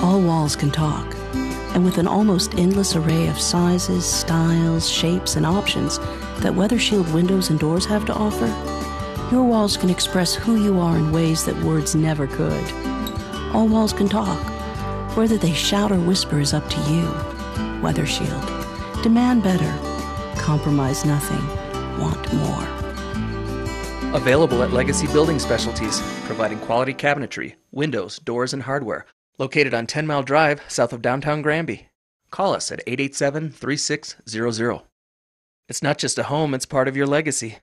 All walls can talk. And with an almost endless array of sizes, styles, shapes, and options that WeatherShield windows and doors have to offer, your walls can express who you are in ways that words never could. All walls can talk. Whether they shout or whisper is up to you. WeatherShield. Demand better. Compromise nothing. Want more. Available at Legacy Building Specialties, providing quality cabinetry, windows, doors, and hardware. Located on 10 Mile Drive, south of downtown Granby. Call us at 887 3600. It's not just a home, it's part of your legacy.